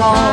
Come on.